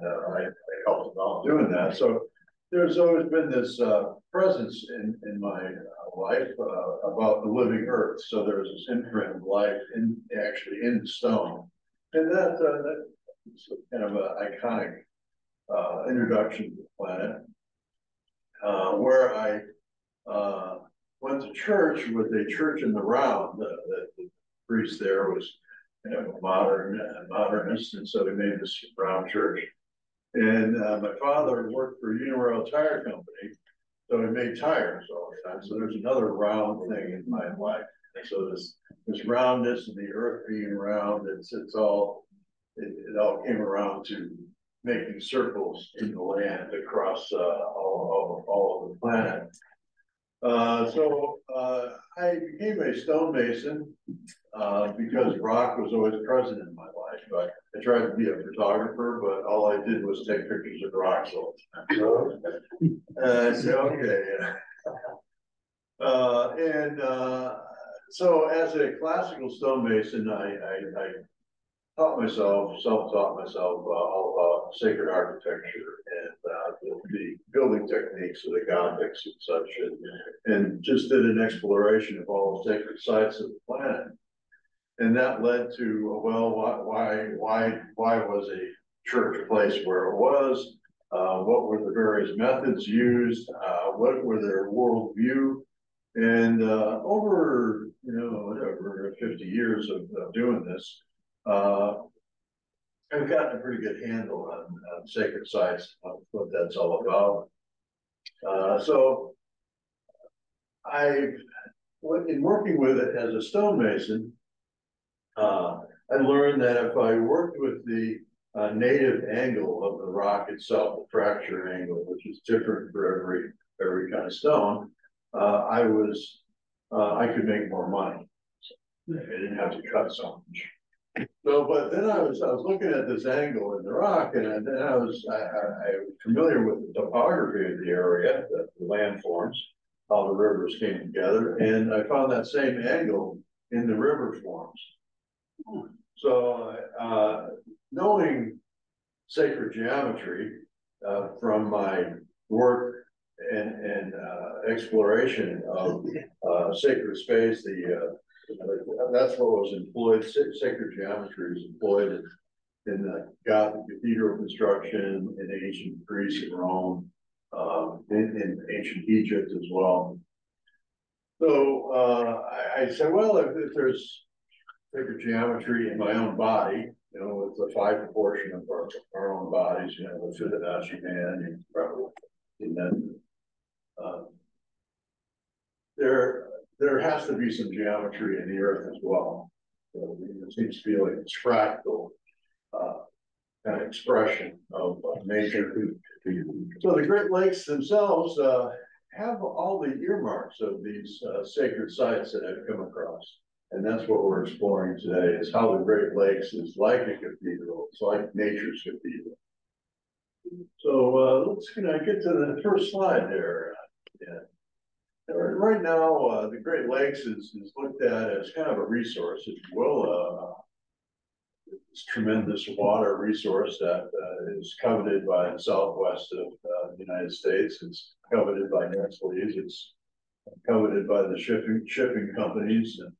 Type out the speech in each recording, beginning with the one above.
and uh, I, I helped them out doing that. So there's always been this uh, presence in, in my uh, life uh, about the living earth. So there's this imprint of life in actually in stone. And that, uh, that's kind of an iconic uh, introduction to the planet. Uh, where I went to church with a church in the round. The, the, the priest there was you know, modern modernist, and so he made this round church. And uh, my father worked for Uniroyal Tire Company, so he made tires all the time. So there's another round thing in my life. And so this this roundness of the earth being round, it's it's all it, it all came around to making circles in the land across uh, all, all, all of the planet. Uh, so uh, I became a stonemason uh, because rock was always present in my life. But I tried to be a photographer, but all I did was take pictures of rocks all the time. So I said, okay. Uh, and uh, so as a classical stonemason, I, I, I taught myself, self-taught myself uh, all about sacred architecture and uh, the, the, building techniques of the Gothics and such, and, and just did an exploration of all the sacred sites of the planet. And that led to, well, why, why, why was a church place where it was? Uh, what were the various methods used? Uh, what were their worldview? And uh, over, you know, whatever, 50 years of, of doing this, uh, I've gotten a pretty good handle on, on sacred sites, what that's all about. Uh, so I, in working with it as a stonemason, uh, I learned that if I worked with the uh, native angle of the rock itself, the fracture angle, which is different for every every kind of stone, uh, I was uh, I could make more money. I didn't have to cut so much. So, but then I was, I was looking at this angle in the rock and then I was, I, I, was familiar with the topography of the area, the, the landforms, how the rivers came together. And I found that same angle in the river forms. So, uh, knowing sacred geometry uh, from my work and, and uh, exploration of uh, sacred space, the uh, that's what was employed, sacred geometry was employed in, in the Gothic cathedral construction in ancient Greece and Rome, um, in, in, ancient Egypt as well. So uh, I, I, said, well, if, if, there's sacred geometry in my own body, you know, with the five proportion of our, our own bodies, you know, the Fibonacci man, and probably, and then uh, there there has to be some geometry in the earth as well. So it seems to be like a fractal uh, kind of expression of nature. So the Great Lakes themselves uh, have all the earmarks of these uh, sacred sites that I've come across. And that's what we're exploring today is how the Great Lakes is like a cathedral. It's like nature's cathedral. So uh, let's get to the first slide there? Yeah. Right now, uh, the Great Lakes is, is looked at as kind of a resource, if you will, uh, tremendous water resource that uh, is coveted by the southwest of uh, the United States. It's coveted by Nestle's. It's coveted by the shipping shipping companies and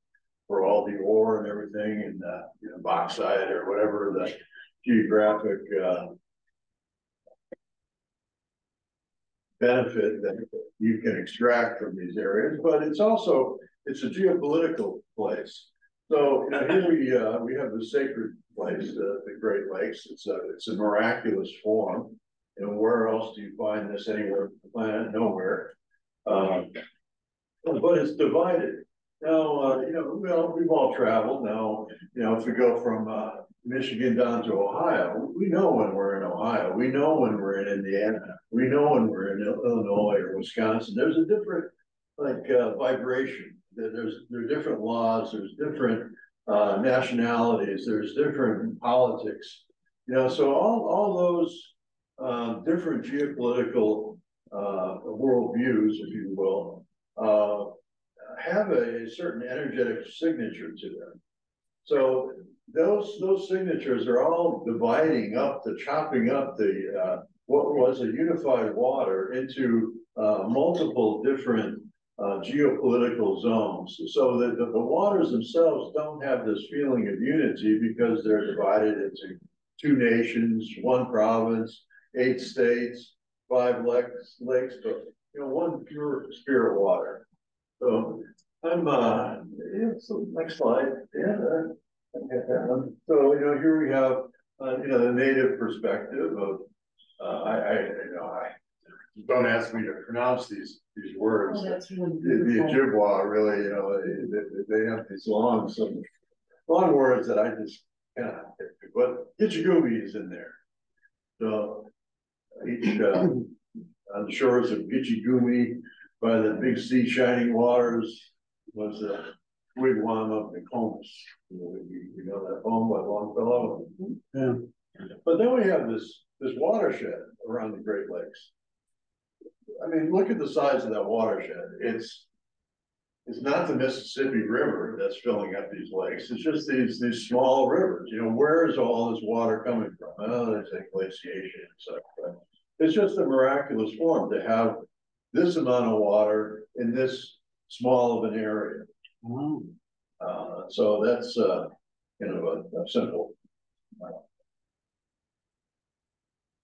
for all the ore and everything, and uh, you know, bauxite or whatever the geographic uh, benefit that you can extract from these areas, but it's also, it's a geopolitical place. So you know, here we uh, we have the sacred place, uh, the Great Lakes. It's a it's a miraculous form. And where else do you find this anywhere on the planet? Nowhere. Um, but it's divided. Now, uh, you know, well, we've all traveled. Now, you know, if we go from uh, Michigan down to Ohio, we know when we're in Ohio. We know when we're in Indiana. We know when we're in Illinois or Wisconsin. There's a different like uh, vibration. There's there are different laws. There's different uh, nationalities. There's different politics. You know, so all all those um, different geopolitical uh, worldviews, if you will, uh, have a, a certain energetic signature to them. So those, those signatures are all dividing up, the chopping up the, uh, what was a unified water into, uh, multiple different, uh, geopolitical zones. So that the, the waters themselves don't have this feeling of unity because they're divided into two nations, one province, eight states, five lakes, lakes, but, you know, one pure spirit water. So I'm, uh, yeah, so next slide, yeah. uh, I get that one. So, you know, here we have, uh, you know, the native perspective of, uh, I, I, you know, I, don't ask me to pronounce these, these words. Oh, that's really The. Ojibwa really, you know, they, they- have these long, some, long words that I just, kind of, but Gitche Gumee is in there. So, each, uh, on the shores of Gitche Gumee, by the big sea shining waters, was a wigwam of Nokomis. You know, you, you know that poem by Longfellow? Yeah. But then we have this, this watershed around the Great Lakes. I mean, look at the size of that watershed. It's. It's not the Mississippi River that's filling up these lakes. It's just these, these small rivers. You know, where is all this water coming from? Oh, there's a glaciation and such, but. It's just a miraculous form to have this amount of water in this small of an area. Wow. Uh, so that's, uh, you know, a, a simple. uh,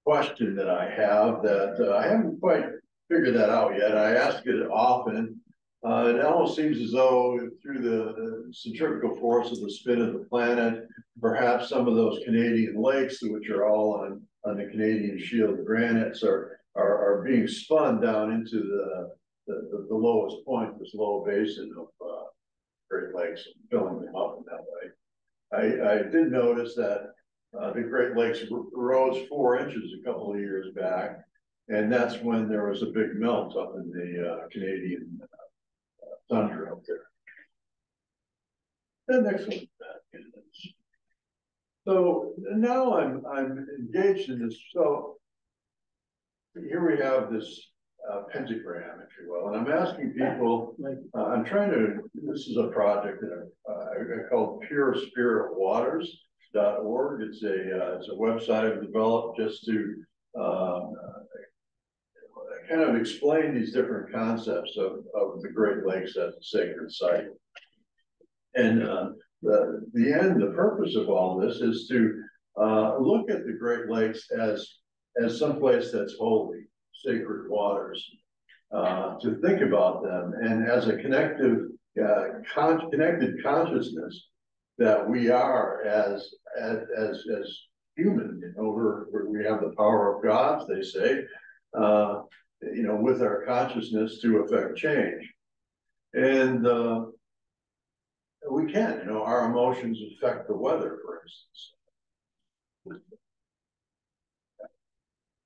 Question that I have that uh, I haven't quite figured that out yet. I ask it often. Uh, it almost seems as though through the the centrifugal force of the spin of the planet, perhaps some of those Canadian lakes, which are all on, on the Canadian shield granites are, are, are being spun down into the, the, the- the lowest point, this low basin of, uh, Great Lakes, and filling them up in that way. I, I did notice that, uh, the Great Lakes rose four inches a couple of years back. And that's when there was a big melt up in the, uh, Canadian uh, tundra up there. The next one. So now I'm, I'm engaged in this, so. Here we have this, uh, pentagram, if you will, and I'm asking people, uh, I'm trying to, this is a project that I, uh, I called Pure Spirit Waters dot org. It's a, uh, it's a website I've developed just to, um, uh, kind of explain these different concepts of, of the Great Lakes as a sacred site. And, uh, the, the end, the purpose of all this is to, uh, look at the Great Lakes as, as someplace that's holy, sacred waters. Uh, to think about them and as a connective, uh, con- connected consciousness that we are as, as, as, as human, you know, we're, we're- have the power of gods, they say. Uh, you know, with our consciousness to affect change. And, uh, we can, you know, our emotions affect the weather, for instance.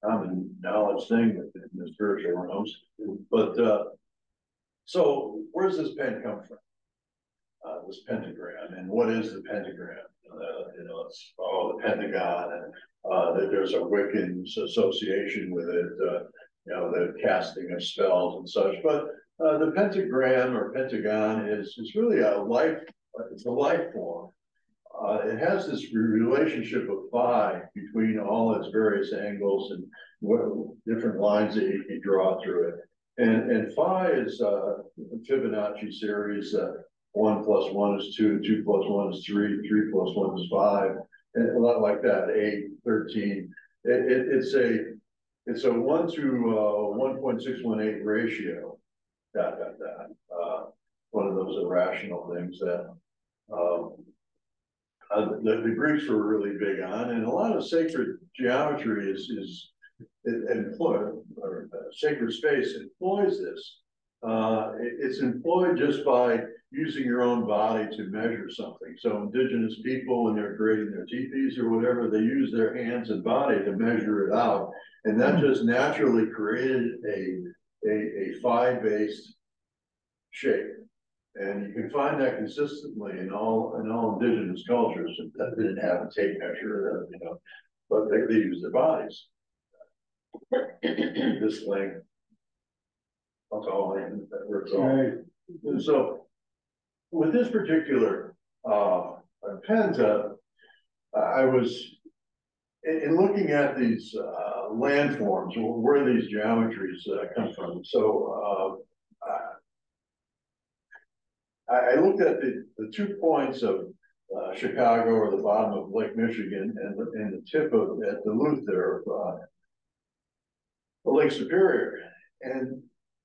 Common knowledge thing in the spiritual realms, but, uh, so where's this pen come from? Uh, this pentagram, and what is the pentagram? Uh, you know, it's, oh, the Pentagon, and, uh, that there's a Wiccan association with it, uh, you know, the casting of spells and such, but, uh, the pentagram or pentagon is, is really a life, it's a life form. Uh, it has this relationship of phi between all its various angles and what different lines that you can draw through it. And, and phi is, uh, Fibonacci series, uh, one plus one is two, two plus one is three, three plus one is five, and a lot like that, eight, thirteen. It, it, it's a, it's a one to, uh, one point six one eight ratio. Dot, dot, dot, uh, one of those irrational things that, um. Uh, the, the Greeks were really big on, and a lot of sacred geometry is, is. It employ, or uh, sacred space employs this. Uh, it- it's employed just by using your own body to measure something. So indigenous people, when they're creating their teepees or whatever, they use their hands and body to measure it out. And that just naturally created a, a, a phi-based shape. And you can find that consistently in all, in all indigenous cultures that didn't have a tape measure, you know, but they, they use their bodies. This length. All, and that's all. Right. And so with this particular uh penta, I was, in, in looking at these, uh, landforms, where these geometries, uh, come from, so, uh, I, I looked at the, the two points of, uh, Chicago or the bottom of Lake Michigan and the, and the tip of, at Duluth there of, uh, Lake Superior, and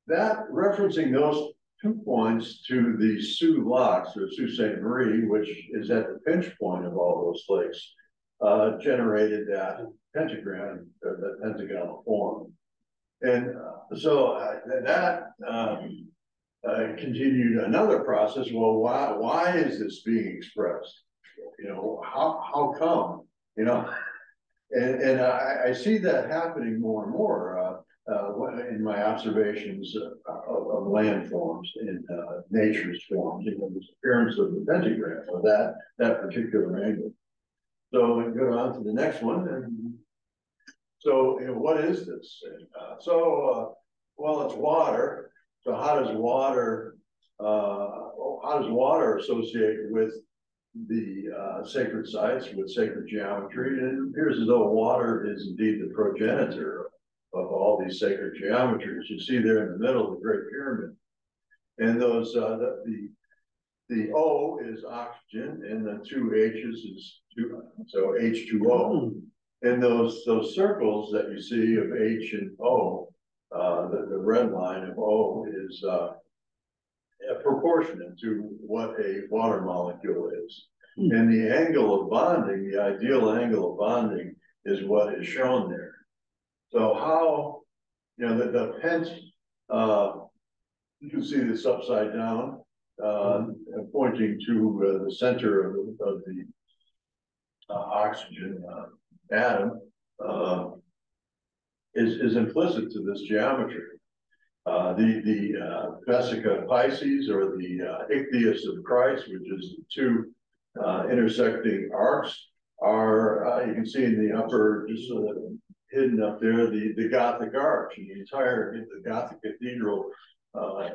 that referencing those two points to the Soo Locks or Sault Ste. Marie, which is at the pinch point of all those lakes, uh, generated that pentagram, or that pentagonal form. And uh, so uh, that um, uh, continued another process. Well, why why is this being expressed? You know, how how come? You know, and and I, I see that happening more and more. Uh, uh, in my observations of, of landforms in uh, nature's forms, you know, the appearance of the pentagram of that that particular angle. So we go on to the next one, and so you know, what is this? And, uh, so uh, well, it's water. So how does water uh, how does water associate with the uh, sacred sites with sacred geometry? And it appears as though water is indeed the progenitor of all these sacred geometries. You see there in the middle, the Great Pyramid. And those, uh, the, the, the O is oxygen and the two H's is two, so H2O. And those, those circles that you see of H and O, uh, the, the red line of O is, uh, proportionate to what a water molecule is. Hmm. And the angle of bonding, the ideal angle of bonding is what is shown there. So how, you know, the, the pent, uh, you can see this upside down, uh, pointing to uh, the center of, of the uh, oxygen uh, atom, uh, is, is implicit to this geometry. Uh, the the uh, Vesica Piscis or the uh, Ichthys of Christ, which is the two uh, intersecting arcs, are uh, you can see in the upper just uh, hidden up there, the, the Gothic arch, the entire, the Gothic cathedral uh,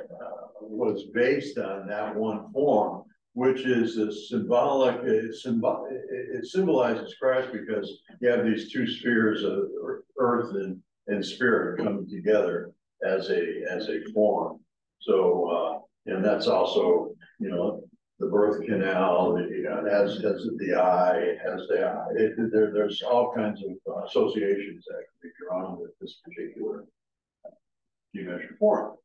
was based on that one form, which is a symbolic, it, symbol, it, it symbolizes Christ because you have these two spheres of earth and, and spirit coming together as a, as a form. So, uh, and that's also, you know, the birth canal, you know, it has, has the eye, it has the eye. It, there, there's all kinds of associations that can be drawn with this particular geometric form.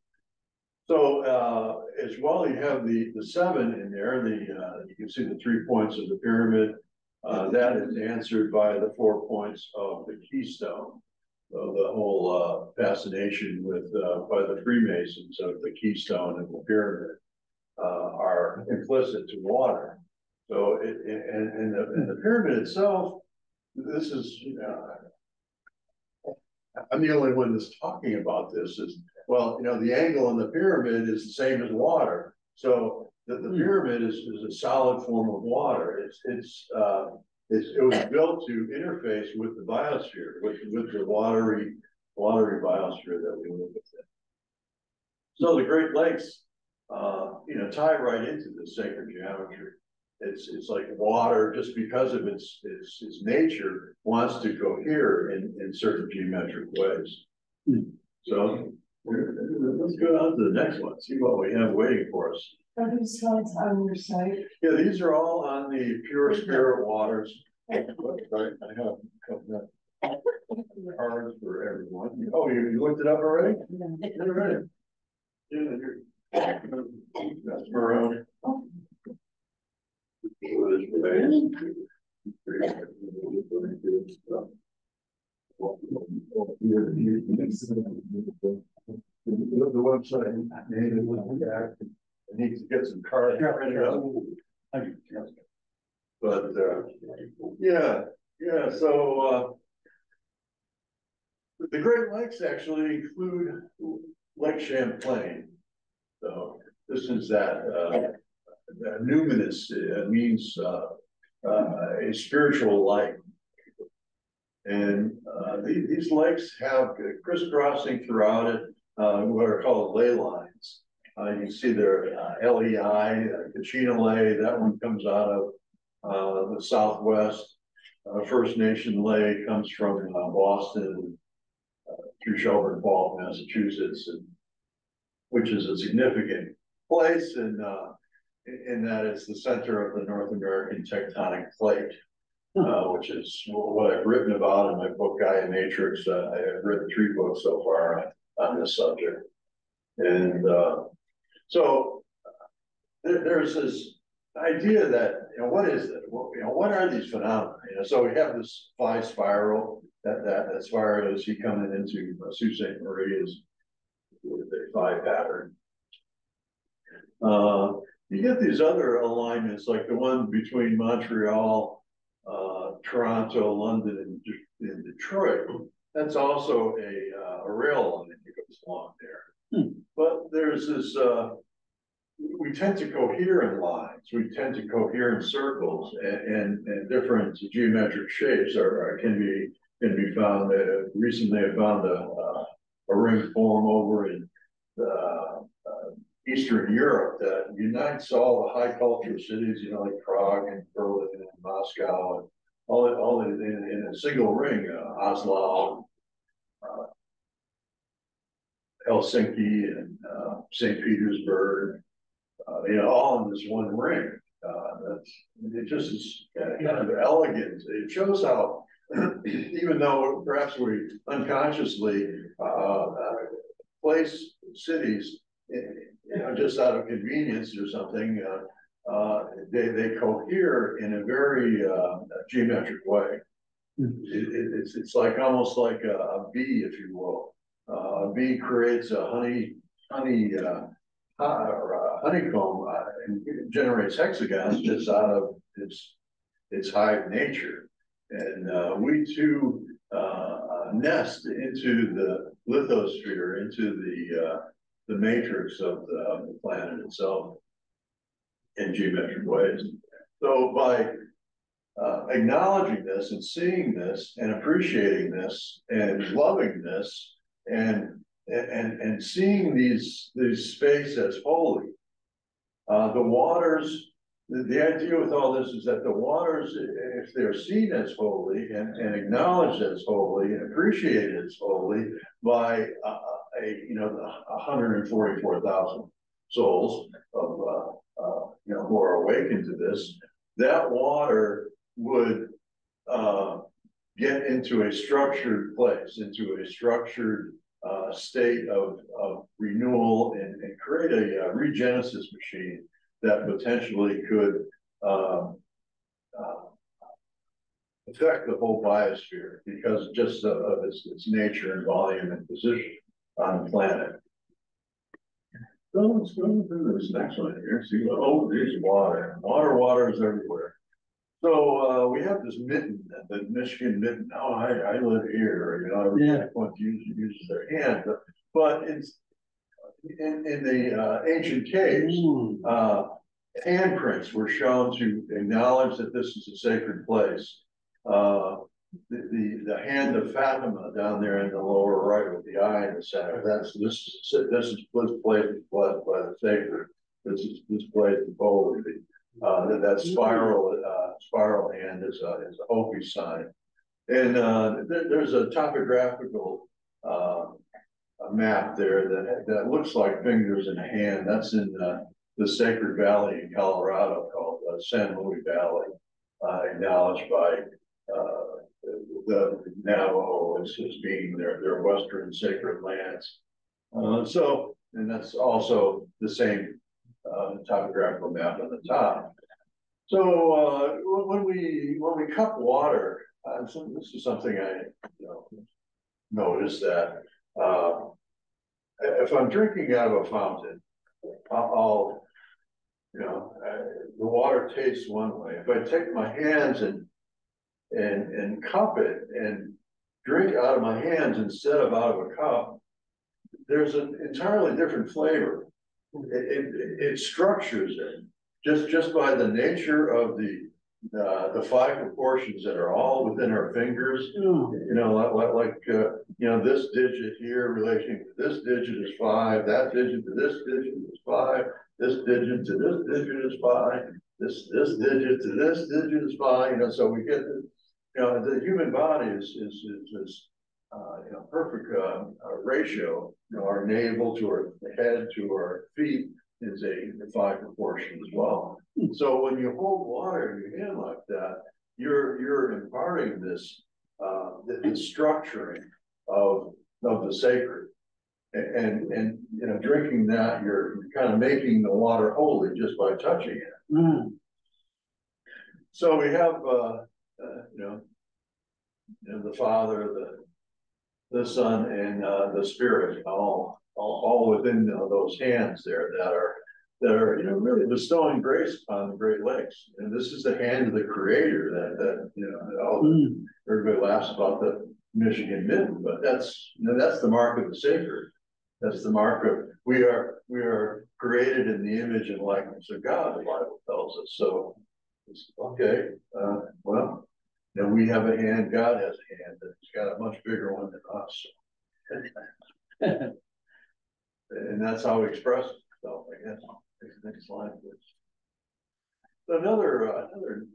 So uh, as well, you have the the seven in there. The uh, you can see the three points of the pyramid. Uh, that is answered by the four points of the keystone. The whole uh, fascination with uh, by the Freemasons of the keystone and the pyramid uh, are implicit to water. So it, it and, and, the, and the pyramid itself, this is, you know, I'm the only one that's talking about this is, well, you know, the angle in the pyramid is the same as water. So the, the hmm. pyramid is, is a solid form of water. It's, it's, uh, it's, it was built to interface with the biosphere, with, with the watery, watery biosphere that we live within. So the Great Lakes uh, you know, tie right into the sacred geometry. It's it's like water, just because of its its, its nature, wants to cohere in, in certain geometric ways. So let's go on to the next one, see what we have waiting for us. Are these slides on your site? Yeah, these are all on the Pure Spirit Waters website. I have a couple of cards for everyone. Oh, you, you looked it up already? Yeah. Already. Yeah, that's Maroon. The website, I need to get some cards printed up. But, uh, yeah, yeah, so, uh, the Great Lakes actually include Lake Champlain. So this is that, uh, numinous uh, means uh, uh, a spiritual light. And uh, the, these lakes have crisscrossing throughout it, uh, what are called ley lines. Uh, you see there, uh, LEI, uh, Kachina Ley, that one comes out of uh, the southwest. uh, First Nation ley comes from uh, Boston. uh, Through Shelburne Falls, Massachusetts, and. Which is a significant place in, uh, in, that it's the center of the North American tectonic plate. Uh, which is what I've written about in my book Gaia Matrix, uh, I've written three books so far on, on this subject. And, uh, so. There, there's this idea that, you know, what is it? What, you know, what are these phenomena? You know, so we have this phi spiral, that, that, as far as he coming into uh, Sault Ste. Marie is with a phi pattern. Uh, you get these other alignments, like the one between Montreal, uh, Toronto, London, and, and Detroit. That's also a, uh, a rail line that goes along there. Hmm. But there's this, uh, we tend to cohere in lines, we tend to cohere in circles and, and, and different geometric shapes are, are- can be, can be found. Uh, recently I found a, uh, a ring form over in, uh, uh, Eastern Europe that unites all the high culture cities, you know, like Prague and Berlin and Moscow and all, all in, in, a single ring, uh, Oslo, uh, Helsinki and, St. Petersburg, uh, you know, all in this one ring. Uh, that's, it just is kind of elegant. It shows how, even though perhaps we unconsciously, uh, uh, place cities, you know, just out of convenience or something, uh, uh, they, they cohere in a very, uh, geometric way. Hmm. It, it, it's, it's like, almost like a, a bee, if you will. Uh, a bee creates a honey, honey, uh, or, uh, honeycomb, uh, generates hexagons just out of its, its hive nature. And, uh, we too, uh, nest into the lithosphere, into the, the matrix of the, of the planet itself in geometric ways. So by uh, acknowledging this and seeing this and appreciating this and loving this and and and seeing these these space as holy. Uh, the waters, the, the idea with all this is that the waters, if they're seen as holy and, and acknowledged as holy and appreciated as holy by uh, a, you know, the hundred and forty-four thousand souls of, uh, uh, you know, who are awakened to this, that water would, uh, get into a structured place, into a structured, state of, of renewal and, and create a uh, regenesis machine that potentially could, um, uh, affect the whole biosphere because just of, of its, its nature and volume and position on the planet. So let's go through this next one here, see, oh, there's water, water, water is everywhere. So, uh, we have this mitten, the Michigan mitten, oh, I, I live here, you know, everybody wants to use, uses their hand, but, but it's. In, in the, uh, ancient caves, Hmm. uh, handprints were shown to acknowledge that this is a sacred place. Uh, the, the, the hand of Fatima down there in the lower right with the eye in the center, that's, this, is this is this place is blessed by the sacred. This is, this place is holy. Uh, that, that spiral, uh, spiral hand is a, is a Hopi sign. And, uh, there, there's a topographical, uh, a map there that, that looks like fingers in a hand. That's in, uh, the Sacred Valley in Colorado called uh, San Luis Valley, uh, acknowledged by, uh, the Navajo as, as being their, their western sacred lands. Uh, so, and that's also the same, uh, topographical map on the top. So, uh, when we, when we cup water, uh, so this is something I, you know, noticed that, uh, if I'm drinking out of a fountain, I'll, you know, uh, the water tastes one way. If I take my hands and, and, and cup it and drink out of my hands instead of out of a cup, there's an entirely different flavor. It, it, it structures it, just, just by the nature of the, uh, the five proportions that are all within our fingers. Hmm. You know, like, like, like, uh, you know, this digit here relating to this digit is five, that digit to this digit is five, this digit to this digit is five, this, this digit to this digit is five, you know, so we get, the- you know, the human body is, is, is, is, uh, you know, perfect, uh, uh, ratio. You know, our navel to our head to our feet is a defined proportion as well. So when you hold water in your hand like that, you're, you're imparting this, uh, the, the structuring of, of the sacred. A- And, and, you know, drinking that, you're kind of making the water holy just by touching it. Hmm. So we have, uh, uh, you know, you know, the Father, the, the Son, and, uh, the Spirit, all, all, all within uh, those hands there that are, that are, you know, really bestowing grace upon the Great Lakes. And this is the hand of the Creator that, that, you know, all, Hmm. everybody laughs about the Michigan mitten, but that's, you know, that's the mark of the sacred. That's the mark of, we are, we are created in the image and likeness of God, the Bible tells us, so. Okay, uh, well, know, we have a hand, God has a hand, and he's got a much bigger one than us. And that's how we express himself, I guess. Next- slide, please. Another, uh, another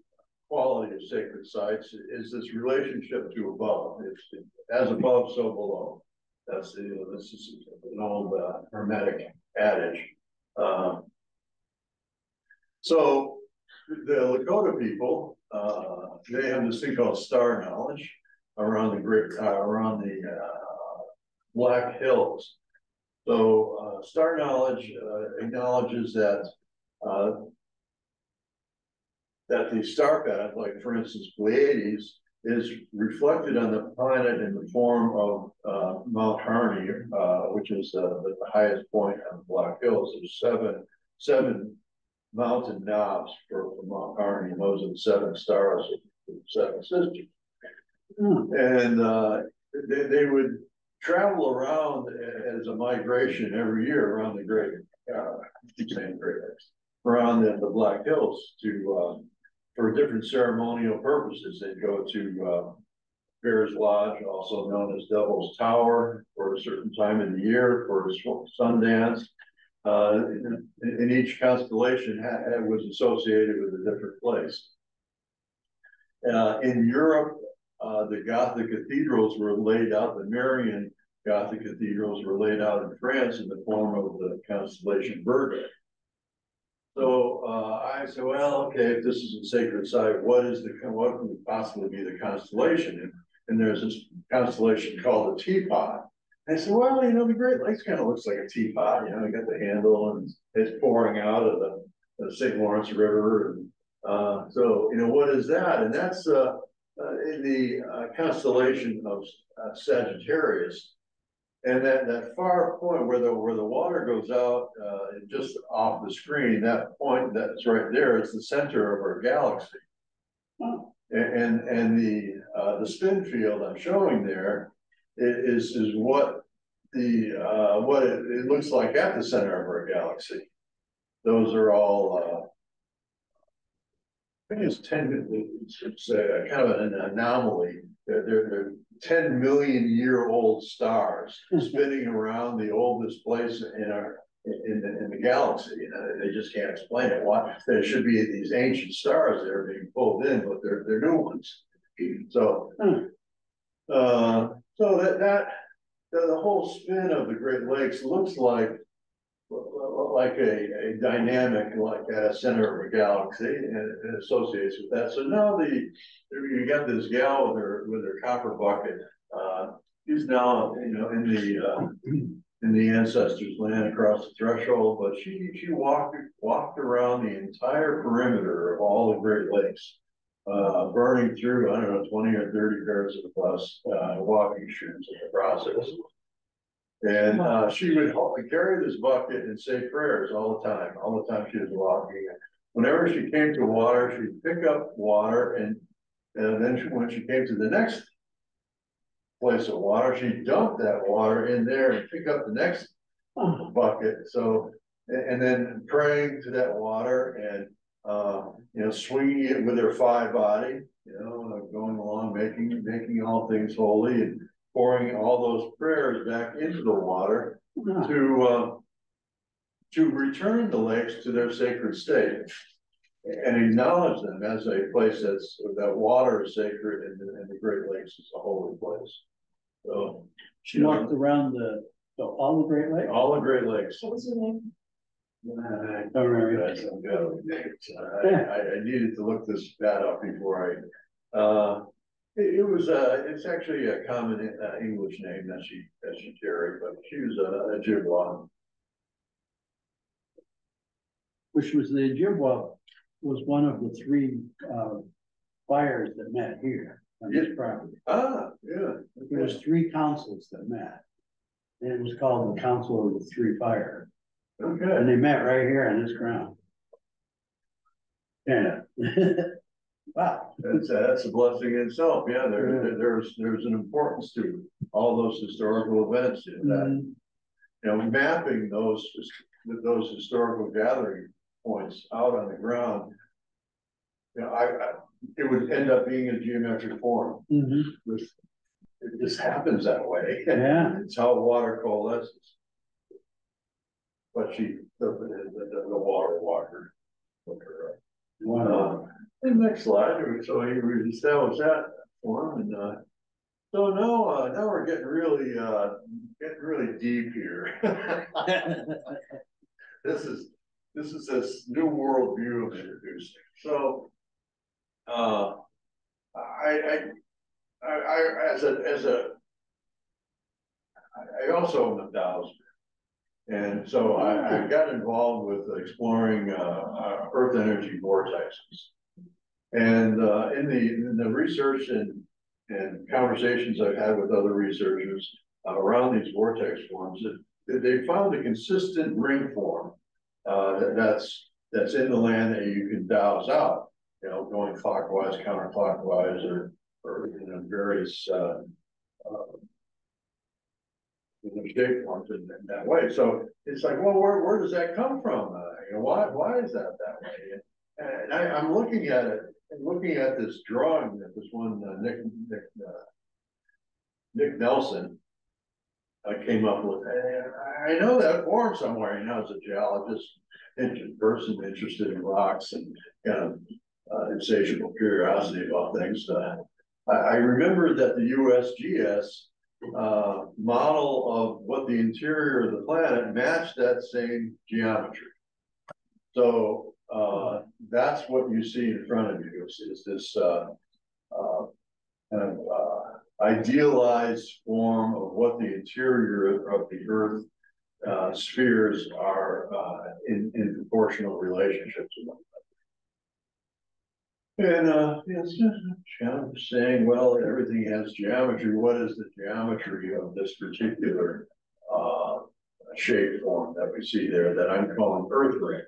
quality of sacred sites is this relationship to above. It's as above, so below. That's the, you know, this is an old uh, hermetic adage. Um, So the Lakota people, uh, they have this thing called star knowledge around the great, uh, around the, uh, Black Hills. So, uh, star knowledge, uh, acknowledges that, uh, that the star path, like for instance, Pleiades, is reflected on the planet in the form of, Mount Harney, which is, the highest point on the Black Hills. There's seven, seven mountain knobs for, for Mount Harney, and those are the seven stars of the seven sisters. Hmm. And, uh, they, they would travel around as a migration every year around the great, uh, I keep saying Great Lakes, around the, the Black Hills to, um, for different ceremonial purposes. They'd go to, uh, Bears Lodge, also known as Devil's Tower, for a certain time in the year for Sundance. Uh, and each constellation was associated with a different place. Uh, in Europe, uh, the Gothic cathedrals were laid out, the Marian Gothic cathedrals were laid out in France in the form of the constellation Virgo. So, uh, I said, well, okay, if this is a sacred site, what is the, what would possibly be the constellation? And, and there's this constellation called the Teapot. I said, well, you know, the Great Lakes kind of looks like a teapot, you know, you got the handle and it's pouring out of the, the St. Lawrence River. And, uh, so, you know, what is that? And that's, uh, uh, in the uh, constellation of uh, Sagittarius. And that, that far point where the, where the water goes out, uh, just off the screen, that point that's right there is the center of our galaxy. And, and, and the, uh, the spin field I'm showing there is, is what the, uh, what it, it looks like at the center of our galaxy. Those are all, uh, I think it's ten, it's, it's a kind of an anomaly. They're, they're, they're ten million year old stars spinning around the oldest place in our, in, the, in the galaxy. You know, they just can't explain it. Why, there should be these ancient stars that are being pulled in, but they're, they're new ones. So, Hmm. Uh, so that, that, the, whole spin of the Great Lakes looks like like a, a dynamic, like a center of a galaxy and it associates with that. So now the, you got this gal with her, with her copper bucket. Uh, she's now, you know, in the, uh, in the ancestors land across the threshold, but she, she walked, walked around the entire perimeter of all the Great Lakes. Uh, burning through, I don't know, twenty or thirty pairs of plus, uh, walking shoes in the process. And uh, she would ho- carry this bucket and say prayers all the time, all the time she was walking. Whenever she came to water, she'd pick up water and, and then she- when she came to the next place of water, she'd dump that water in there and pick up the next bucket. So, a- and then praying to that water and, uh, you know, swinging it with her five body, you know, uh, going along, making, making all things holy and pouring all those prayers back into the water to, uh, to return the lakes to their sacred state. and acknowledge them as a place that's, that water is sacred and, the- and the Great Lakes is a holy place. So, She walked around the, the, all the Great Lakes? all the Great Lakes. What was your name? I Don't remember. Guys, I'm good with names. I, I, I needed to look this, that up before I, uh, it, it was, uh, it's actually a common, uh, English name that she, that she carried, but she was a, a Ojibwa. Which was the Ojibwa, was one of the three, uh, fires that met here on this property. Ah, yeah. There was three councils that met. And it was called the Council of the Three Fire, Okay, and they met right here on this ground. Yeah. Wow. that's, uh, that's a blessing in itself, yeah, there, there- there's, there's an importance to all those historical events, in that, Mhm. you know, mapping those, those historical gathering points out on the ground. You know, I, I, it would end up being a geometric form, Mhm. it just happens that way. Yeah. It's how water coalesces. But she, the, the, the, the water walker. look her up. Wow. Uh, the next slide, so he we established that form and, uh. So now, uh, now we're getting really, uh, getting really deep here. This is, this is this new world view of introducing, so. Uh. I, I, I, I, as a, as a. I, I also am a Taoist. And so I, I got involved with exploring, uh, uh, earth energy vortexes. And, uh, in the, in the research and, and conversations I've had with other researchers uh, around these vortex forms, that they found a consistent ring form. Uh, that- that's, that's in the land that you can dowse out, you know, going clockwise, counterclockwise, or, or, you know, various, uh. uh, you shape forms in, in that way, so it's like, well, where, where does that come from? Uh, you know, why, why is that that way? And I, I'm looking at it, and looking at this drawing that this one, uh, Nick, Nick, uh. Nick Nelson. I came up with, and I know that form somewhere, you know, as a geologist, person interested in rocks and kind of. Uh, insatiable curiosity about things, uh, I remember that the USGS. Uh, model of what the interior of the planet matched that same geometry. So, uh, that's what you see in front of you, is, is this, uh, uh, kind of, uh, idealized form of what the interior of the earth, uh, spheres are, in, in proportional relationships. with one another. And, uh, just kind saying, well, everything has geometry, what is the geometry of this particular, uh, shape form that we see there that I'm calling earth rings?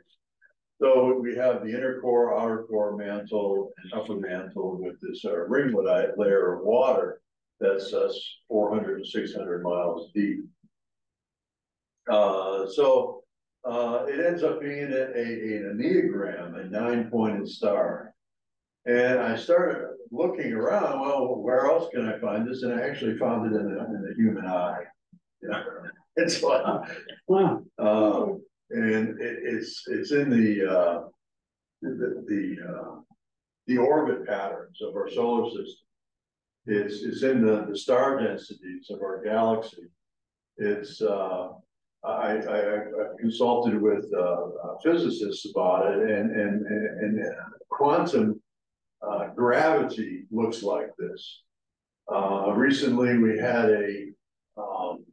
So we have the inner core, outer core mantle and upper mantle with this uh, ringwoodite layer of water that's uh, 400 to 600 miles deep. Uh, so uh, it ends up being a, a, a enneagram, a nine pointed star. And I started looking around, well, where else can I find this? And I actually found it in the, in the human eye. Yeah, it's like, Wow. uh, and it, it's, it's in the, uh, the, the, uh, the orbit patterns of our solar system. It's, it's in the, the star densities of our galaxy. It's, uh, I, I, I've consulted with, uh, uh, physicists about it and, and, and, and quantum, uh, gravity looks like this. Uh, recently we had a, um,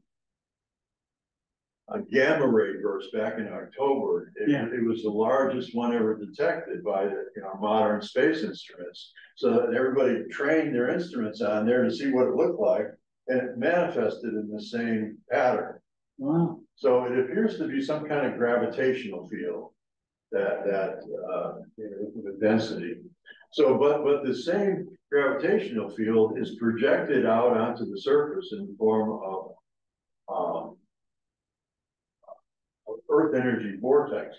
a gamma ray burst back in October. It, Yeah. it was the largest one ever detected by the, you know, modern space instruments. So everybody trained their instruments on there to see what it looked like, and it manifested in the same pattern. Wow. So it appears to be some kind of gravitational field that, that, uh, you know, density. So, but, but the same gravitational field is projected out onto the surface in the form of, um, Earth energy vortexes.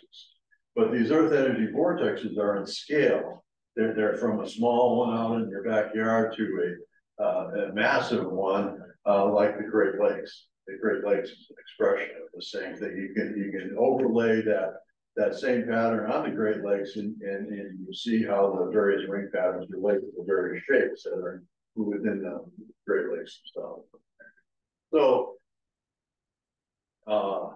But these Earth energy vortexes are in scale. They're, they're from a small one out in your backyard to a, uh, a massive one, uh, like the Great Lakes. The Great Lakes is an expression of the same thing. You can, you can overlay that, that same pattern on the Great Lakes and, and, and you see how the various ring patterns relate to the various shapes that are within the Great Lakes themselves. So. Uh.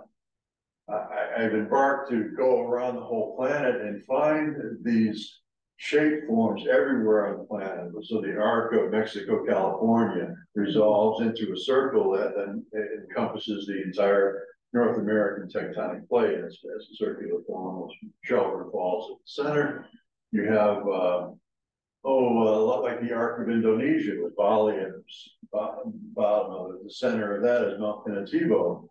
I, I've embarked to go around the whole planet and find these shape forms everywhere on the planet. So the arc of Mexico, California resolves into a circle that then encompasses the entire North American tectonic plate as, as a circular form, which shelter falls at the center. You have, uh, oh, a lot like the arc of Indonesia with Bali at the bottom, of it. The center of that is Mount Pinatubo.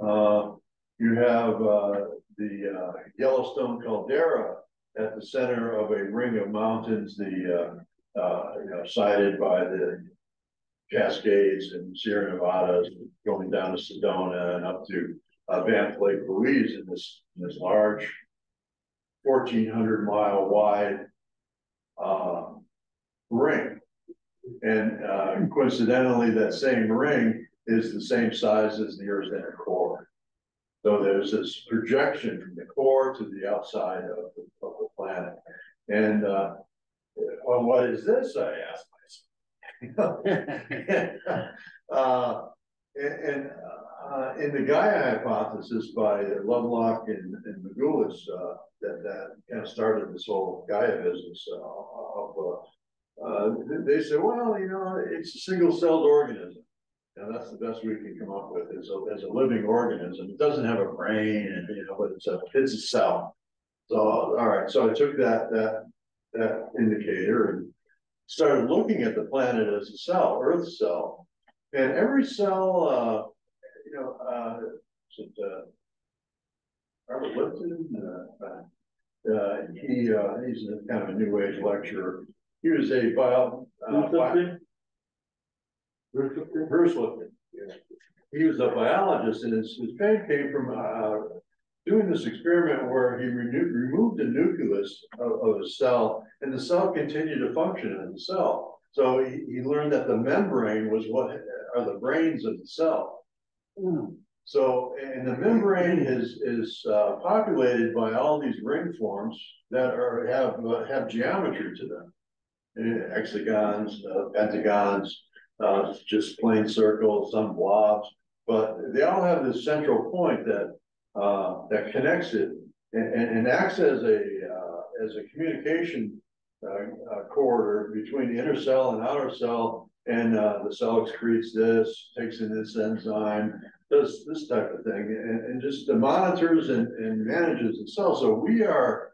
Uh, you have uh, the uh, Yellowstone caldera at the center of a ring of mountains, the uh, uh, you know, cited by the Cascades and Sierra Nevadas, going down to Sedona and up to uh, Banff Lake Louise in this in this large, fourteen hundred mile wide uh, ring, and uh, coincidentally, that same ring is the same size as the Earth's inner core. So there's this projection from the core to the outside of the, of the planet. And uh, well, what is this? I asked. uh, and, uh, in the Gaia hypothesis by Lovelock and, and uh, that, that kind of started this whole Gaia business uh, of, uh, they say, well, you know, it's a single-celled organism. And that's the best we can come up with is a, as a living organism. It doesn't have a brain and, you know, but it's a, it's a cell. So, all right, so I took that, that, that indicator and started looking at the planet as a cell, Earth cell. And every cell, uh, you know, uh, it, uh, Robert Lipton, uh, uh, he, uh, he's a kind of a new age lecturer. He was a bio, uh, bio Bruce Lipton. He was a biologist and his, his fame came from uh, doing this experiment where he removed the nucleus of, of, a cell and the cell continued to function in the cell. So he, he learned that the membrane was what are the brains of the cell. Mm. So, and the membrane is is uh, populated by all these ring forms that are have uh, have geometry to them, hexagons, uh, pentagons, uh, just plain circles, some blobs, but they all have this central point that uh, that connects it and, and, and acts as a uh, as a communication uh, uh, corridor between the inner cell and outer cell, and uh, the cell excretes this, takes in this enzyme, does this type of thing, and, and just monitors and, and manages the cell. So we are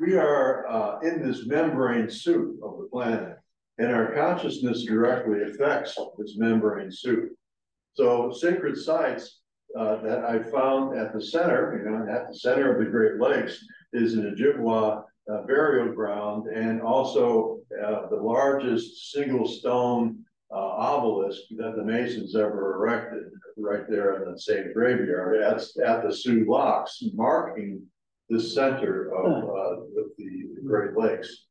we are in this membrane suit of the planet and our consciousness directly affects this membrane suit. So sacred sites uh, that I found at the center, you know, at the center of the Great Lakes is an Ojibwa uh, burial ground and also uh, the largest single stone uh, obelisk that the Masons ever erected right there in the same graveyard at, at the Soo Locks, marking the center of uh, the, the Great Lakes.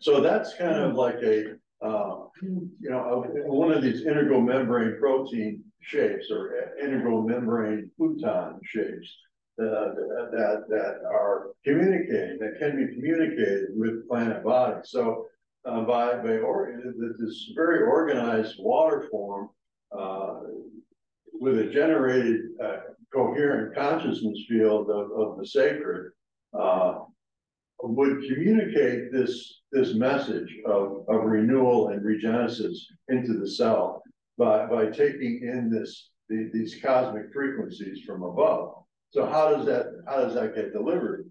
So that's kind of like a, uh, you know, a, one of these integral membrane protein shapes or integral membrane Pluton shapes that, that, that are communicating, that can be communicated with planet bodies. So uh, by, by or, this very organized water form uh, with a generated uh, coherent consciousness field of, of the sacred uh, would communicate this this message of, of renewal and regenesis into the cell by, by taking in this the, these cosmic frequencies from above. So how does that how does that get delivered?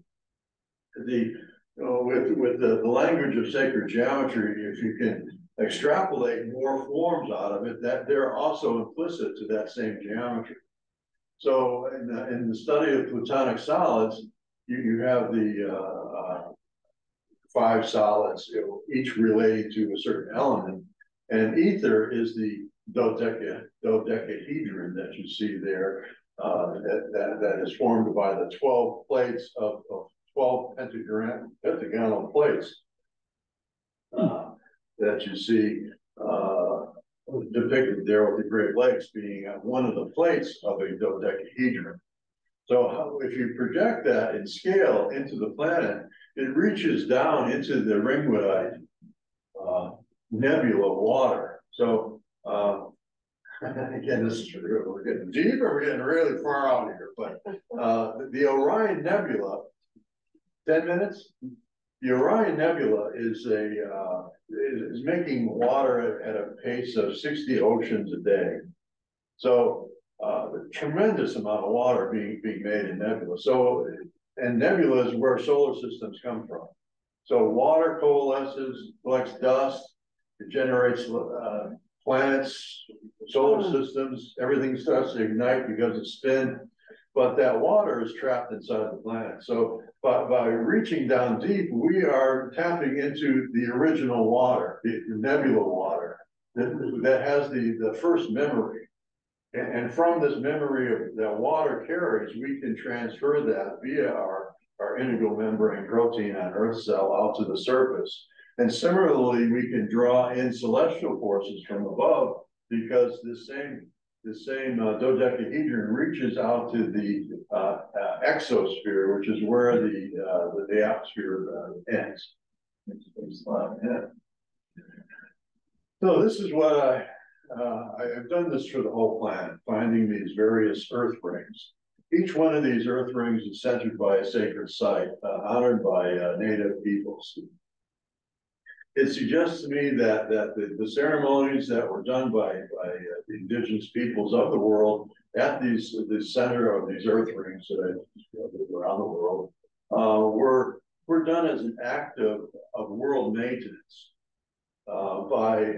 The you know, with with the, the language of sacred geometry, if you can extrapolate more forms out of it, that they're also implicit to that same geometry. So in the, in the study of Platonic solids, you, you have the uh, five solids, you know, each related to a certain element. And ether is the dodeca, dodecahedron that you see there, uh, that, that, that is formed by the 12 plates of, of 12 pentagon, pentagonal plates uh, that you see uh, depicted there with the Great Lakes being one of the plates of a dodecahedron. So how, if you project that in scale into the planet, it reaches down into the ringwoodite uh, nebula water. So, uh, again, this is real, we're getting deep or we're getting really far out here, but, uh, the- Orion Nebula, ten minutes? The Orion Nebula is a, uh, is, making water at a pace of sixty oceans a day. So, uh, tremendous amount of water being, being made in nebula. So, and nebula is where solar systems come from. So water coalesces, collects dust, it generates, uh, planets, solar hmm. systems, everything starts to ignite because of spin. But that water is trapped inside the planet. So by, by reaching down deep, we are tapping into the original water, the the nebula water. That, that has the, the first memory. And, and from this memory of that water carries, we can transfer that via our, our integral membrane protein on Earth cell out to the surface. And similarly, we can draw in celestial forces from above because the same, the same uh, dodecahedron reaches out to the uh, uh, exosphere, which is where the, uh, the- atmosphere uh, ends. So this is what uh, I have done this for the whole planet, finding these various earth rings. Each one of these earth rings is centered by a sacred site, honored by native peoples. It suggests to me that, that the, the ceremonies that were done by, by uh, the indigenous peoples of the world at these, the center of these earth rings that around the world, uh, were, were done as an act of, of world maintenance. Uh, by,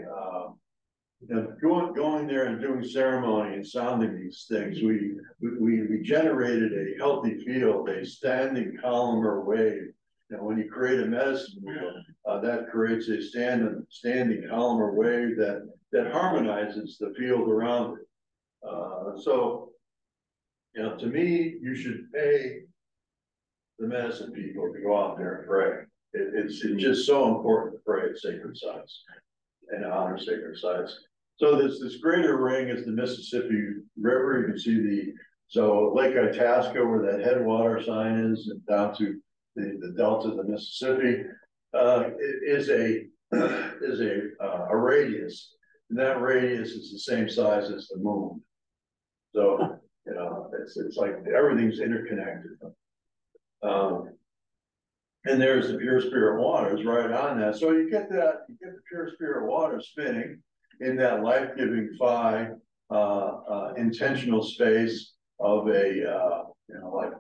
know, going, going there and doing ceremony and sounding these things, we, we, we generated a healthy field, a standing columnar wave. And when you create a medicine wheel, uh, that creates a stand standing, standing columnar wave that, that harmonizes the field around it. Uh, so, you know, to me, you should pay the medicine people to go out there and pray. It, it's, it's just so important to pray at sacred sites and honor sacred sites. So this, this greater ring is the Mississippi River. You can see the, so Lake Itasca where that headwater sign is and down to the, the delta of the Mississippi, uh, is a, is a, uh, a radius. And that radius is the same size as the moon. So, you know, it's, it's like everything's interconnected. Um, and there's the pure spirit waters right on that. So you get that, you get the pure spirit water spinning in that life-giving phi, uh, uh, intentional space of a, uh, you know, like,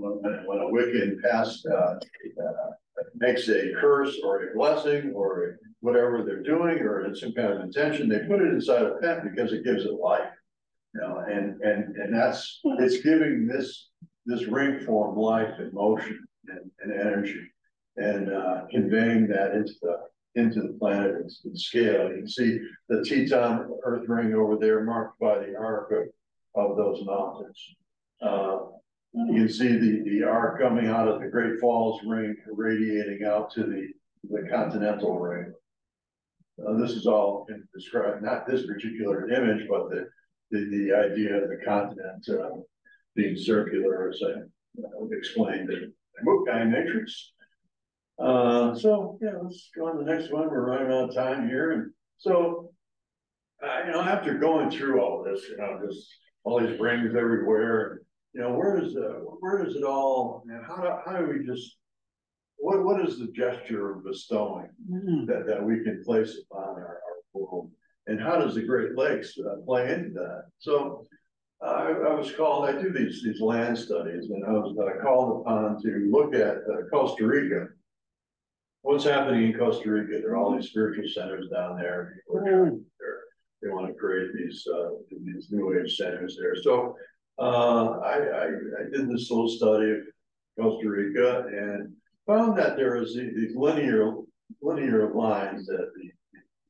when, a Wiccan past, uh, uh, makes a curse or a blessing or whatever they're doing, or some kind of intention, they put it inside a pen because it gives it life. You know, and, and, and that's, it's giving this, this ring form life and motion and, and energy. And, uh, conveying that into the, into the planet and and scale. You can see the Teton Earth ring over there marked by the arc of, of those mountains. Uh, you can see the, the arc coming out of the Great Falls ring radiating out to the, the continental ring. Uh, this is all described, not this particular image, but the, the, the idea of the continent, uh, being circular as I uh, explained in the book Gaia Matrix. Uh, so, yeah, let's go on to the next one. We're running out of time here. And so, you know, after going through all this, you know, just all these rings everywhere, you know, where does, uh, where does it all, you know, how do, how do we just, what, what is the gesture of bestowing Mm, that, that we can place upon our, our world? And how does the Great Lakes uh, play into that? So I, I was called, I do these, these land studies and I was uh, called upon to look at uh, Costa Rica. What's happening in Costa Rica? There are all these spiritual centers down there. People are they're- They want to create these, uh, these new age centers there. So uh, I, I, I did this little study of Costa Rica and found that there is the- these linear, linear lines that the,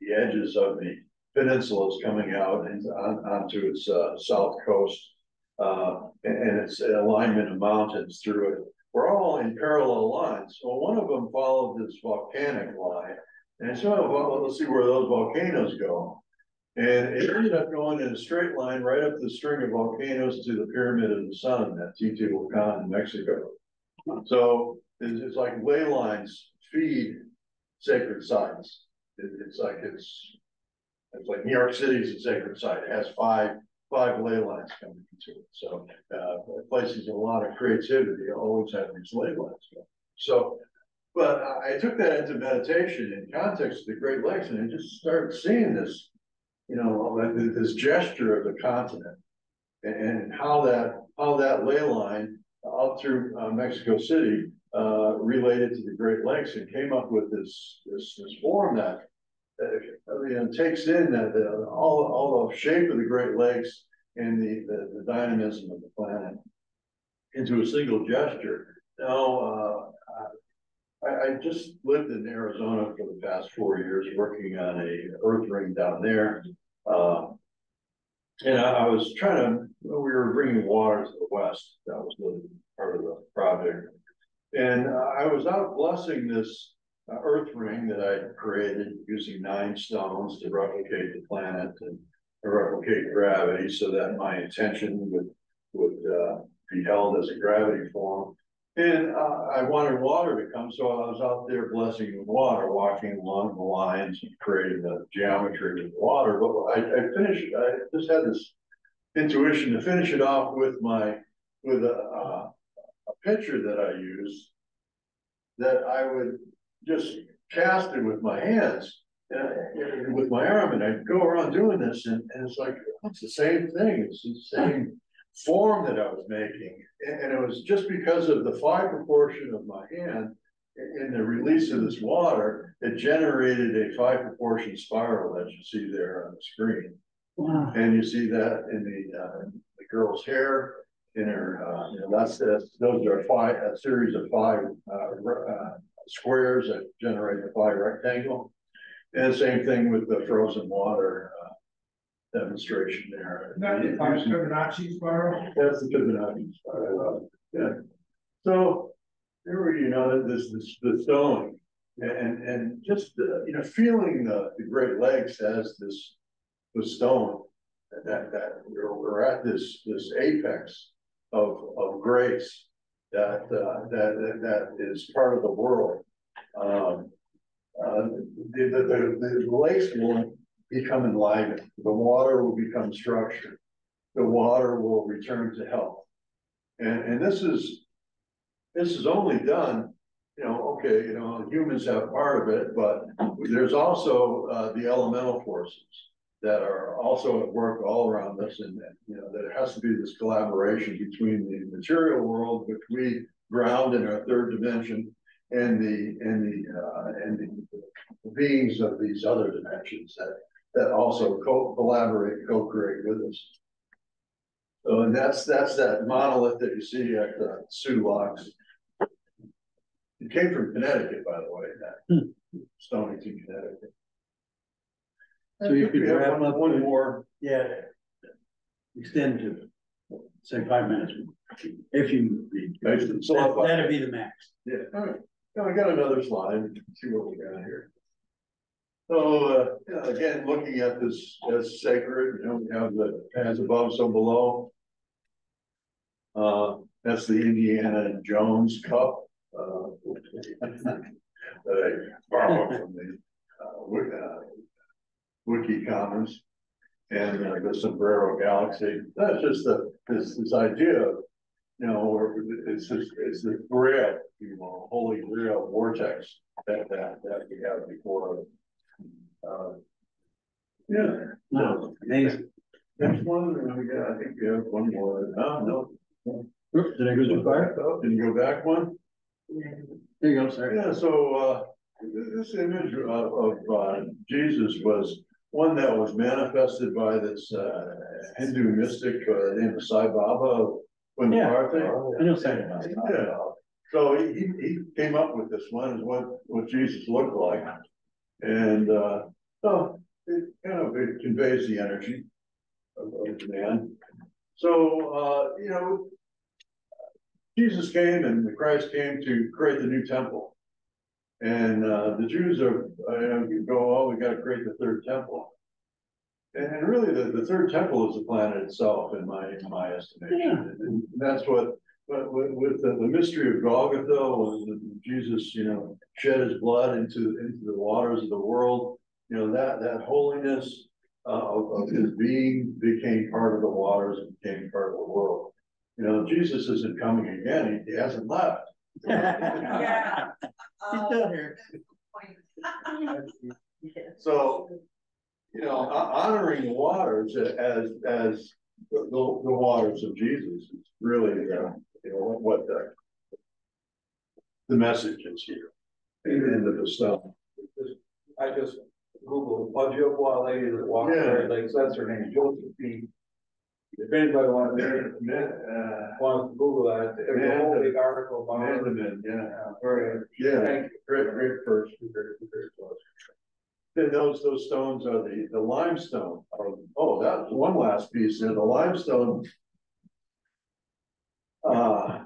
the edges of the peninsula is coming out and on, onto its, uh, south coast. Uh, and, and it's alignment of mountains through it. We're all in parallel lines. Well, one of them followed this volcanic line. And so, well, let's see where those volcanoes go. And it ended up going in a straight line right up the string of volcanoes to the Pyramid of the Sun at Teotihuacan in Mexico. So it's, it's like ley lines feed sacred sites. It- it's like it's, it's like New York City's a sacred site. It has five, five ley lines coming into it. So, uh, places a lot of creativity always have these ley lines. So, but I took that into meditation in context of the Great Lakes and I just started seeing this, you know, this gesture of the continent. And, how that, how that ley line out through uh, Mexico City, uh, related to the Great Lakes and came up with this, this, this form that. Uh, I mean, takes in that, the, all, all the shape of the Great Lakes and the, the, the dynamism of the planet. Into a single gesture. Now, uh, I, I just lived in Arizona for the past four years, working on a earth ring down there. Uh, and I, I was trying to, we were bringing water to the west, that was the part of the project. And I was out blessing this uh, earth ring that I created using nine stones to replicate the planet and to replicate gravity, so that my intention would, would, uh, be held as a gravity form. And uh, I wanted water to come, so I was out there blessing the water, walking along the lines and creating the geometry of the water. But I, I finished, I just had this intuition to finish it off with my, with a, uh, a picture that I use. That I would just cast it with my hands, uh, with my arm, and I'd go around doing this, and, and it's like, it's the same thing, it's the same form that I was making. And, and it was just because of the phi proportion of my hand in, the release of this water, it generated a phi proportion spiral that you see there on the screen. Wow. And you see that in the, uh, the girl's hair, in her, uh, you know, that's, that's, those are five, a series of five, uh, uh, squares that generate the phi rectangle. And the same thing with the frozen water, uh, demonstration there. Not the Fibonacci spiral. That's the Fibonacci spiral, yeah. So, there were, you know, this, this, the stone, and, and just, uh, you know, feeling the, the Great Lakes as this, the stone. That, that, we're, we're at this, this apex of, of grace that, uh, that, that is part of the world. Um, uh, the, the, the, the lakes will become enlivened, the water will become structured. The water will return to health. And, and this is, this is only done, you know, okay, you know, humans have part of it, but there's also, uh, the elemental forces. That are also at work all around us and, you know, there has to be this collaboration between the material world, which we ground in our third dimension. And the, and the, uh, and the beings of these other dimensions that, that also co-collaborate, co-create with us. So and that's, that's that monolith that you see at the Soo Locks. It came from Connecticut, by the way, that hmm. Stonington, Connecticut. So you could We have wrap one- up One with- more, Yeah. Extend to, say, five minutes, if you. Basically, so That- if That'd be the max. yeah, all right, now I got another slide, see what we got here. So, uh, again, looking at this as sacred, you know, we have the as above, so below. Uh, that's the Indiana Jones Cup, uh. That I from the, uh, uh, Wiki Commons. And uh, the Sombrero Galaxy, that's just the, this, this idea of, you know, it's just, it's the grail, you know, holy grail vortex that, that, that we have before. us. Uh, Yeah, No, amazing. next one, uh, we got, I think we have one more, no, no. Did I go too far? Can you go back one? There you go, sir. Yeah, so, uh, this image of, of, uh, Jesus was one that was manifested by this, uh, Hindu mystic, uh, named Sai Baba. When Yeah. Partha. I know Sai Baba. Yeah, so he, he, he came up with this one, is what, what Jesus looked like. And, uh, so it kind of it conveys the energy of, of the man. So, uh, you know, Jesus came and the Christ came to create the new temple. And, uh, the Jews are, uh, you know, you go, oh, we gotta create the third temple. And, really, the, the third temple is the planet itself, in my, in my estimation, and that's what, but with, with the, the mystery of Golgotha, was that Jesus, you know, shed his blood into, into the waters of the world. You know, that, that holiness, uh, of, of his being became part of the waters and became part of the world. You know, Jesus isn't coming again, he, he hasn't left. Yeah. He's still here. So, you know, honoring the waters as, as the, the waters of Jesus is really, uh, you know, what the. The message is here, in the end of the stuff. I just Googled Ojibwa lady that walked Yeah. Great Lakes, that's her name, Josephine. If anybody wants to, Uh, wants to Google that, there's a whole big article about it. Mandamin, yeah, Yeah, Very, yeah, thank you. great, great person, very, very close. Then those, those stones are the, the limestone, oh, oh, that one last piece, there, the limestone. Uh.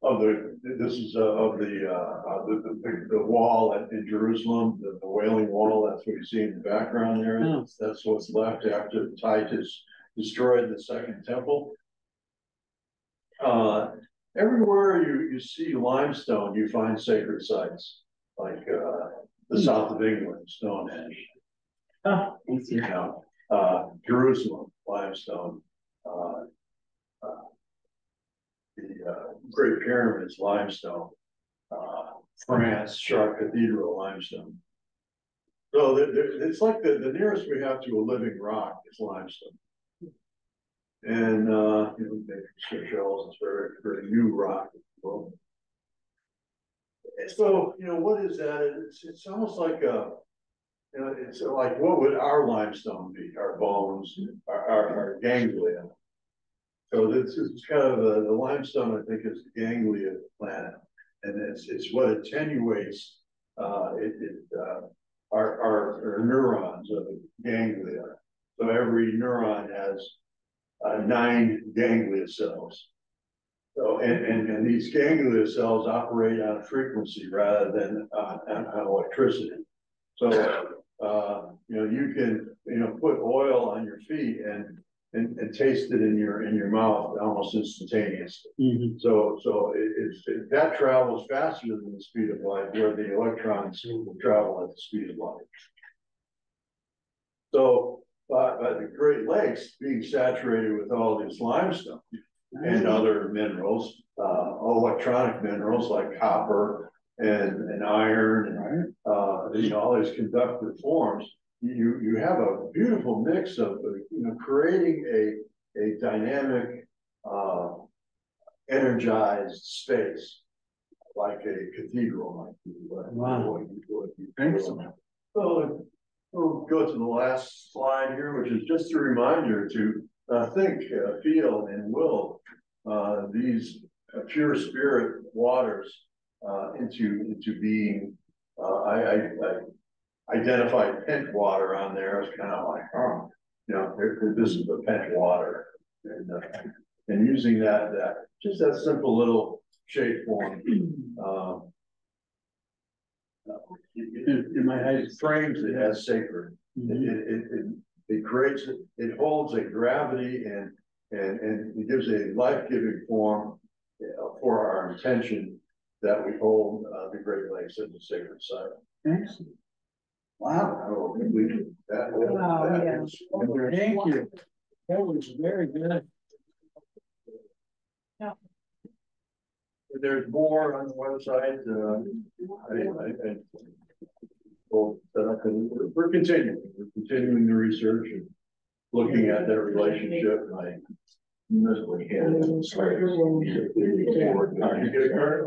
Of the, this is uh, of the, uh, uh, the, the, the wall at- in Jerusalem, the the Wailing Wall, that's what you see in the background there. Oh. That's what's left after Titus destroyed the second temple. Uh, everywhere you, you see limestone, you find sacred sites, like, uh, the south of England, Stonehenge. Oh, I see. You know, uh, Jerusalem, limestone, uh, The, uh, Great Pyramids, limestone, uh, France, Chartres Cathedral, limestone. So it's like the, the nearest we have to a living rock is limestone. And, uh, you know, they shells, very, very new rock. Well. So, you know, what is that? It's, it's almost like a. You know, it's like, what would our limestone be? Our bones, our, our, our ganglia. So this is kind of, uh, the limestone, I think, is the ganglia of the planet. And it's, it's what attenuates, uh, it, it, uh, our, our, our neurons of the ganglia. So every neuron has, uh, nine ganglia cells. So, and, and, and these ganglia cells operate on a frequency rather than on electricity. So, uh, you know, you can, you know, put oil on your feet and, and, and taste it in your, in your mouth almost instantaneously. Mhm. So, so it, it's, it- that travels faster than the speed of light, where the electrons will travel at the speed of light. So, but, but the Great Lakes being saturated with all this limestone and other minerals, uh, electronic minerals like copper and, and iron and, uh, you know, all these conductive forms. You, you have a beautiful mix of, you know, creating a, a dynamic, uh, energized space. Like a cathedral might be. what- Wow. what you- what you- Excellent. So, we'll go to the last slide here, which is just a reminder to, uh, think, uh, feel and will. Uh, these uh, pure spirit waters, uh, into, into being. Uh, I, I, I identified pent water on there, it's kind of like, oh, you know, there- this is the pent water. And, uh, and using that, that, just that simple little shape form, um. It, In, in my it frames it as sacred. It, Mhm. it, it, it, it creates, it holds a gravity and, and, and it gives a life-giving form. uh, for our intention that we hold, uh, the Great Lakes as a sacred site. Excellent. Wow. I will complete that. Wow, that yeah. is- Thank you. That was very good. There's more on the website, uh, I, I, I. Well, that can, we're- we're continuing, we're continuing the research and looking at that relationship, and I. miss what he had. Sorry. You get a card?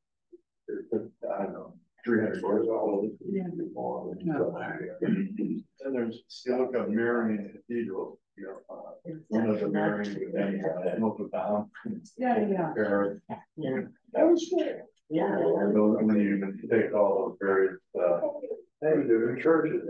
I don't know, three hundred years old. Yeah. And there's you look up Marian Cathedral, you know, uh, one of the Marian, and uh, Notre Dame. Yeah, yeah. Paris. Yeah. That was good. Yeah. And those- when you take all those various, uh, churches,